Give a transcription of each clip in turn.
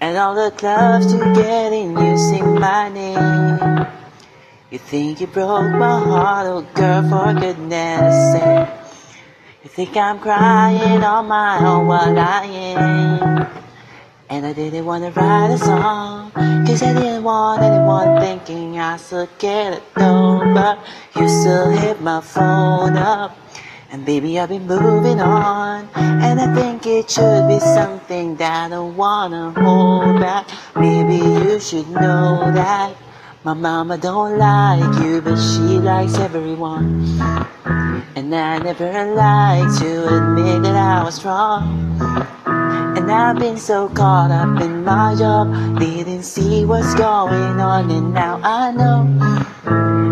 And all the clubs you get in, you sing my name. You think you broke my heart, oh girl, for goodness sake. You think I'm crying on my own while I ain't. And I didn't wanna write a song, cause I didn't want anyone thinking I should get it done. But you still hit my phone up. And baby, I've been moving on. And I think it should be something that I wanna hold back. Maybe you should know that. My mama don't like you, but she likes everyone. And I never liked to admit that I was wrong. And I've been so caught up in my job, didn't see what's going on, and now I know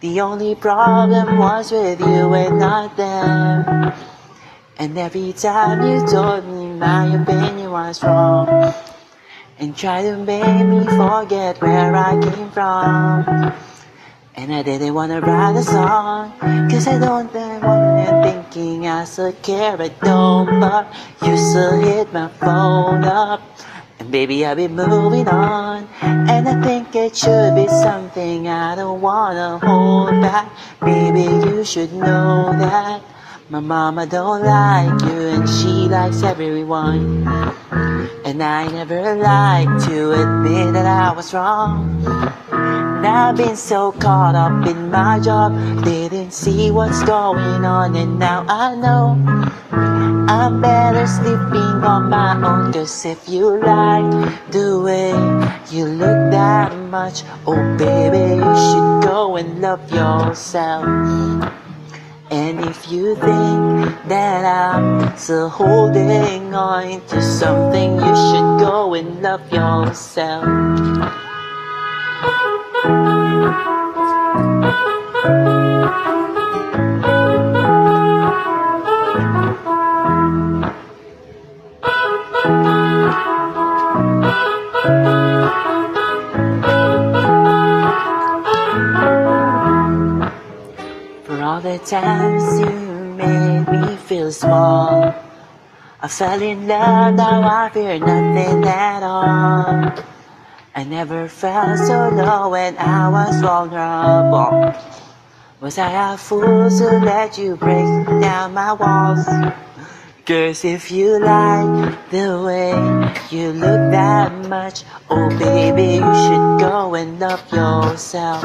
the only problem was with you and not them. And every time you told me my opinion was wrong, and tried to make me forget where I came from. And I didn't wanna write a song, cause I don't think want thinking I still care, I don't, but you still hit my phone up. And baby, I'll be moving on, think it should be something I don't wanna hold back. Baby, you should know that my mama don't like you, and she likes everyone. And I never like to admit that I was wrong. And I've been so caught up in my job, didn't see what's going on, and now I know I'm better sleeping on my own. Cause if you like the way you look that much, oh baby, you should go and love yourself. And if you think that I'm still holding on to something, you should go and love yourself. For all the times you made me feel small. I fell in love, now I fear nothing at all. I never felt so low when I was vulnerable. Was I a fool to let you break down my walls? Cause if you like the way you look that much, oh baby, you should go and love yourself.